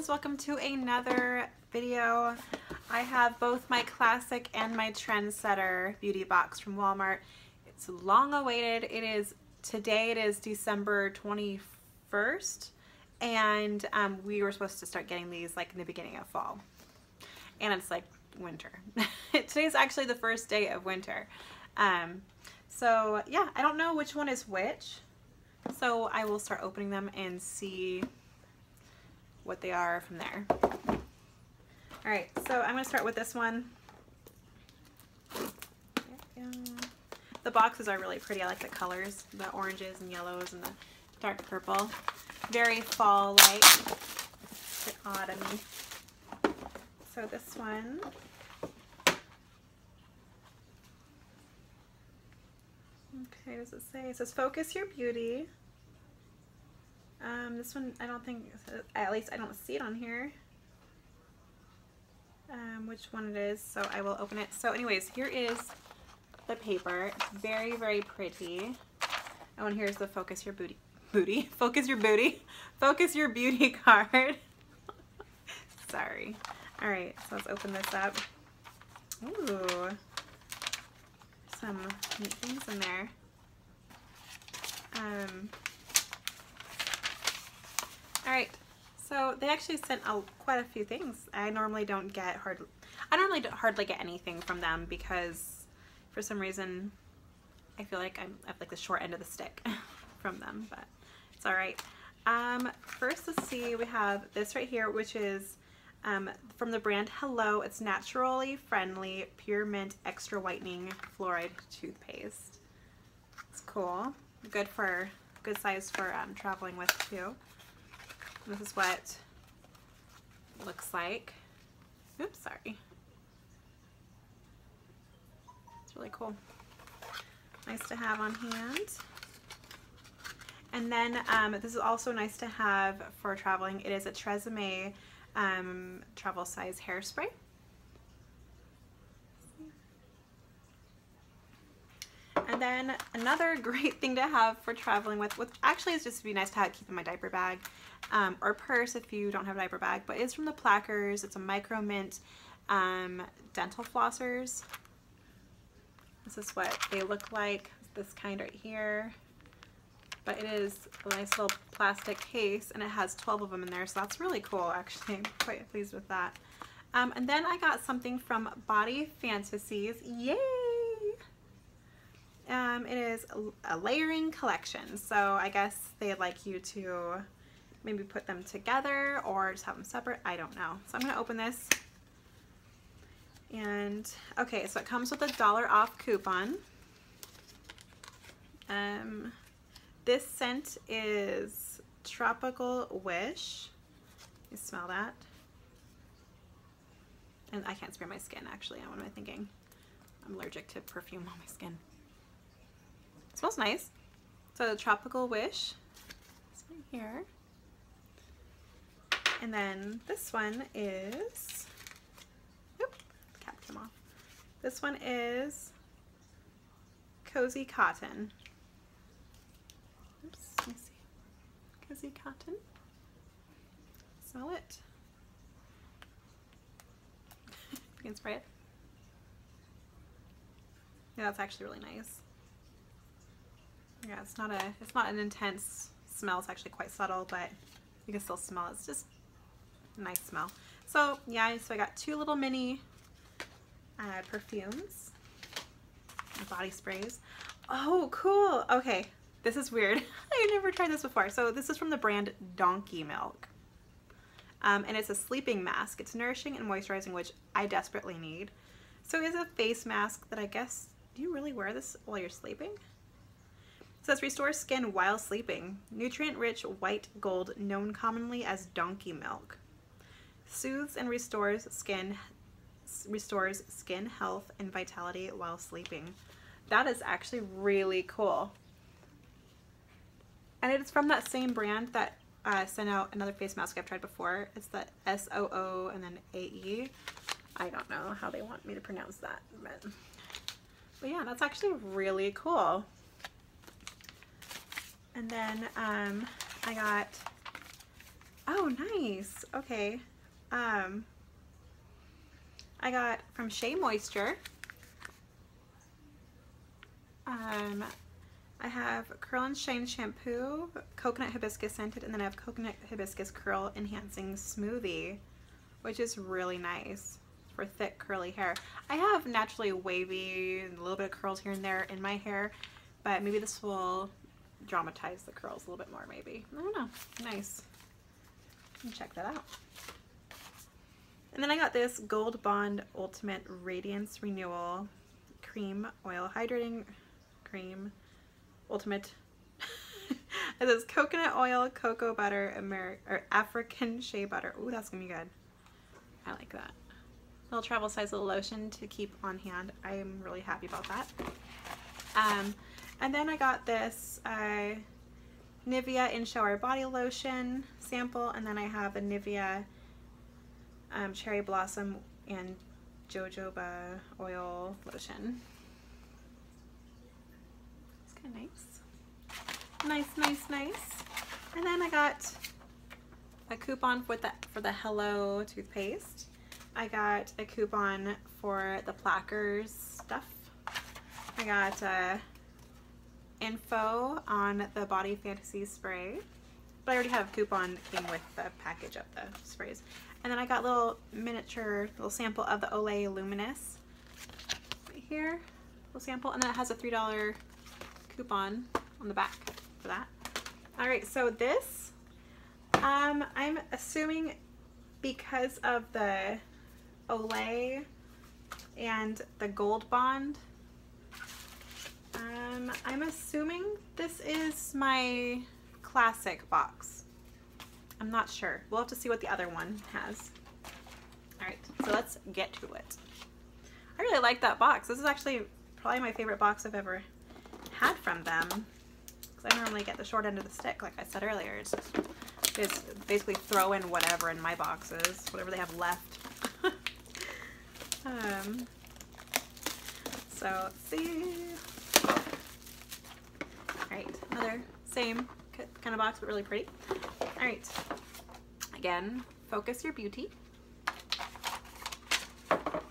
friends, welcome to another video. I have both my classic and my trendsetter beauty box from Walmart. It's long awaited. It is, today it is December 21st and um, we were supposed to start getting these like in the beginning of fall. And it's like winter. Today's actually the first day of winter. Um, so yeah, I don't know which one is which. So I will start opening them and see what they are from there. All right, so I'm gonna start with this one. The boxes are really pretty. I like the colors, the oranges and yellows and the dark purple. Very fall-like, autumn. So this one Okay, what does it say? It says focus your beauty. Um, this one, I don't think, at least I don't see it on here. Um, which one it is, so I will open it. So anyways, here is the paper. It's very, very pretty. Oh, and here's the focus your booty, booty, focus your booty, focus your beauty card. Sorry. All right, so let's open this up. Ooh, some neat things in there. Um, all right, so they actually sent a, quite a few things. I normally don't get hard, I normally hardly get anything from them because for some reason I feel like I'm at like the short end of the stick from them, but it's all right. Um, first, let's see, we have this right here, which is um, from the brand Hello. It's naturally friendly, pure mint, extra whitening fluoride toothpaste. It's cool good for good size for um, traveling with too. This is what looks like. Oops, sorry. It's really cool. Nice to have on hand. And then um, this is also nice to have for traveling. It is a Tresemme um, travel size hairspray. And then another great thing to have for traveling with, with actually is just to be nice to have, keep in my diaper bag um, or purse if you don't have a diaper bag, but it's from the Plackers. It's a micro mint um, dental flossers. This is what they look like, this kind right here. But it is a nice little plastic case and it has 12 of them in there, so that's really cool actually. I'm quite pleased with that. Um, and then I got something from Body Fantasies. Yay! Um, it is a layering collection, so I guess they'd like you to maybe put them together or just have them separate. I don't know. So I'm going to open this. And, okay, so it comes with a dollar off coupon. Um, this scent is Tropical Wish. You smell that? And I can't spray my skin, actually. What am I thinking? I'm allergic to perfume on my skin smells nice. So Tropical Wish, this one here. And then this one is, oop, cap came off. This one is Cozy Cotton. Oops, let me see. Cozy Cotton. Smell it. you can spray it. Yeah, that's actually really nice. Yeah, it's not a it's not an intense smell. It's actually quite subtle, but you can still smell it. It's just a nice smell. So yeah, so I got two little mini uh, perfumes, body sprays. Oh, cool. Okay, this is weird. I've never tried this before. So this is from the brand Donkey Milk. Um, and it's a sleeping mask. It's nourishing and moisturizing, which I desperately need. So it's a face mask that I guess, do you really wear this while you're sleeping? Says restore skin while sleeping. Nutrient-rich white gold known commonly as donkey milk. Soothes and restores skin restores skin health and vitality while sleeping. That is actually really cool. And it's from that same brand that uh, sent out another face mask I've tried before. It's the S-O-O and then A-E. I don't know how they want me to pronounce that. But, but yeah, that's actually really cool. And then um, I got, Oh, nice. Okay. Um, I got from Shea Moisture. Um, I have Curl and Shine Shampoo, Coconut Hibiscus Scented, and then I have Coconut Hibiscus Curl Enhancing Smoothie, which is really nice for thick curly hair. I have naturally wavy, a little bit of curls here and there in my hair, but maybe this will dramatize the curls a little bit more maybe. I don't know. Nice. Check that out. And then I got this Gold Bond Ultimate Radiance Renewal Cream Oil Hydrating Cream Ultimate. it says coconut oil, cocoa butter, Ameri or African shea butter. Ooh, that's gonna be good. I like that. Little travel size little lotion to keep on hand. I'm really happy about that. Um, and then I got this uh, Nivea In Shower Body Lotion sample, and then I have a Nivea um, Cherry Blossom and Jojoba Oil Lotion. It's kind of nice. Nice, nice, nice. And then I got a coupon for the, for the Hello toothpaste. I got a coupon for the Plackers stuff. I got a uh, info on the Body Fantasy spray. But I already have a coupon that came with the package of the sprays. And then I got little miniature, little sample of the Olay Luminous right here. Little sample. And then it has a $3 coupon on the back for that. All right, so this, um, I'm assuming because of the Olay and the Gold Bond, um, I'm assuming this is my classic box. I'm not sure. We'll have to see what the other one has. All right, so let's get to it. I really like that box. This is actually probably my favorite box I've ever had from them. Because I normally get the short end of the stick, like I said earlier. It's just basically throw in whatever in my boxes, whatever they have left. um, so let's see. Alright, another same kind of box, but really pretty. Alright, again, focus your beauty.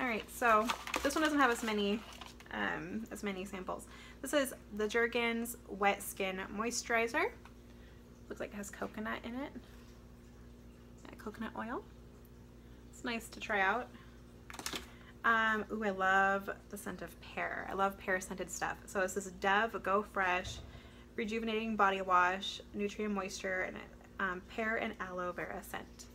Alright, so this one doesn't have as many um, as many samples. This is the Jergens Wet Skin Moisturizer. Looks like it has coconut in it. Yeah, coconut oil. It's nice to try out. Um, ooh, I love the scent of pear. I love pear scented stuff. So this is Dove Go Fresh Rejuvenating Body Wash, Nutrient Moisture, and um, Pear and Aloe Vera scent. It's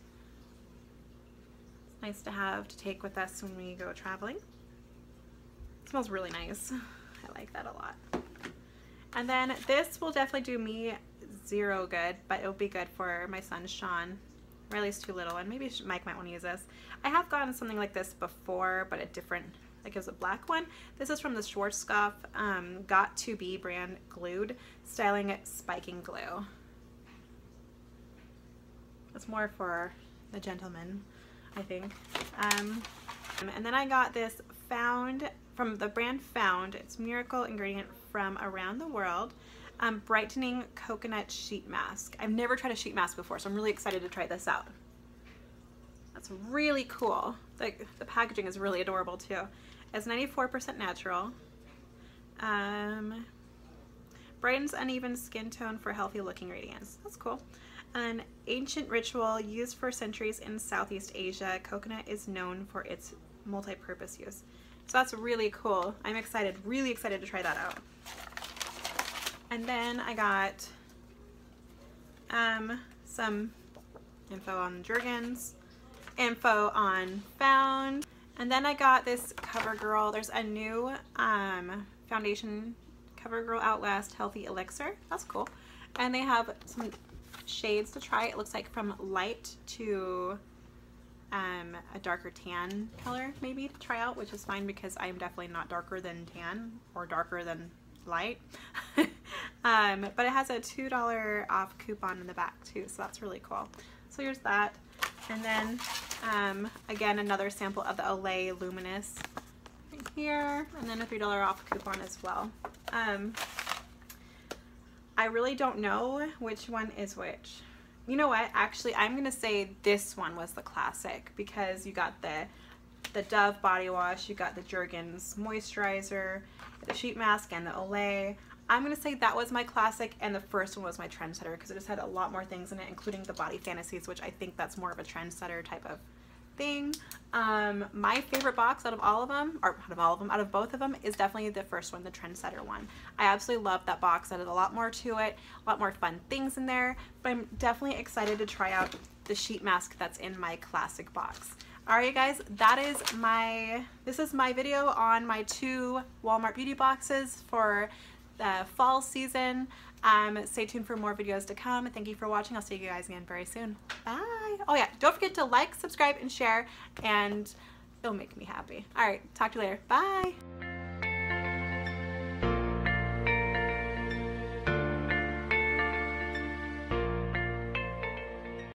nice to have to take with us when we go traveling. It smells really nice. I like that a lot. And then this will definitely do me zero good, but it'll be good for my son Sean. Riley's too little, and maybe Mike might want to use this. I have gotten something like this before, but a different like it was a black one. This is from the Schwarzkopf um, Got To Be brand Glued Styling Spiking Glue. It's more for the gentleman, I think. Um, and then I got this Found, from the brand Found. It's Miracle Ingredient from around the world. Um, brightening coconut sheet mask. I've never tried a sheet mask before, so I'm really excited to try this out. That's really cool. Like the packaging is really adorable too. It's 94% natural. Um, brightens uneven skin tone for healthy looking radiance. That's cool. An ancient ritual used for centuries in Southeast Asia, coconut is known for its multi-purpose use. So that's really cool. I'm excited, really excited to try that out. And then I got um, some info on Jergens, info on Found, and then I got this CoverGirl. There's a new um, foundation CoverGirl Outlast Healthy Elixir. That's cool. And they have some shades to try. It looks like from light to um, a darker tan color maybe to try out, which is fine because I'm definitely not darker than tan or darker than light. um, but it has a $2 off coupon in the back too, so that's really cool. So here's that. And then, um, again, another sample of the Olay Luminous right here, and then a $3 off coupon as well. Um, I really don't know which one is which. you know what? Actually, I'm going to say this one was the classic because you got the the Dove body wash, you got the Jergens moisturizer, the sheet mask, and the Olay. I'm to say that was my classic and the first one was my trendsetter because it just had a lot more things in it, including the Body Fantasies, which I think that's more of a trendsetter type of thing. Um, my favorite box out of all of them, or out of all of them, out of both of them, is definitely the first one, the Trendsetter one. I absolutely love that box. That has a lot more to it, a lot more fun things in there, but I'm definitely excited to try out the sheet mask that's in my classic box. Alright guys, that is my, this is my video on my two Walmart beauty boxes for the fall season. Um, stay tuned for more videos to come. Thank you for watching. I'll see you guys again very soon. Bye. Oh yeah, don't forget to like, subscribe, and share, and it'll make me happy. All right, talk to you later. Bye.